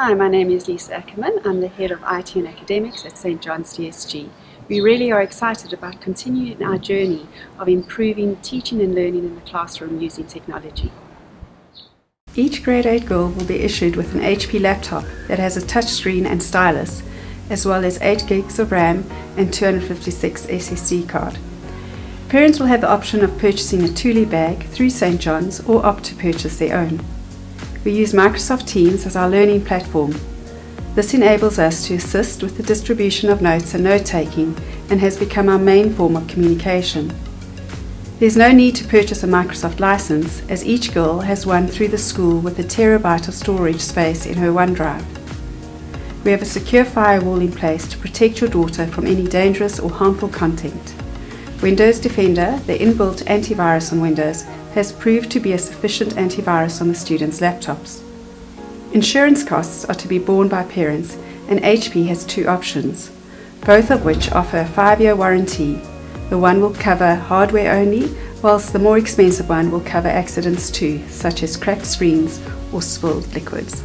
Hi, my name is Lisa Ackerman. I'm the Head of IT and Academics at St John's DSG. We really are excited about continuing our journey of improving teaching and learning in the classroom using technology. Each grade 8 girl will be issued with an HP laptop that has a touchscreen and stylus, as well as 8 gigs of RAM and 256 SSD card. Parents will have the option of purchasing a Thule bag through St John's or opt to purchase their own. We use Microsoft Teams as our learning platform. This enables us to assist with the distribution of notes and note taking and has become our main form of communication. There's no need to purchase a Microsoft license as each girl has one through the school with a terabyte of storage space in her OneDrive. We have a secure firewall in place to protect your daughter from any dangerous or harmful content. Windows Defender, the inbuilt antivirus on Windows, has proved to be a sufficient antivirus on the students' laptops. Insurance costs are to be borne by parents, and HP has two options, both of which offer a five year warranty. The one will cover hardware only, whilst the more expensive one will cover accidents too, such as cracked screens or spilled liquids.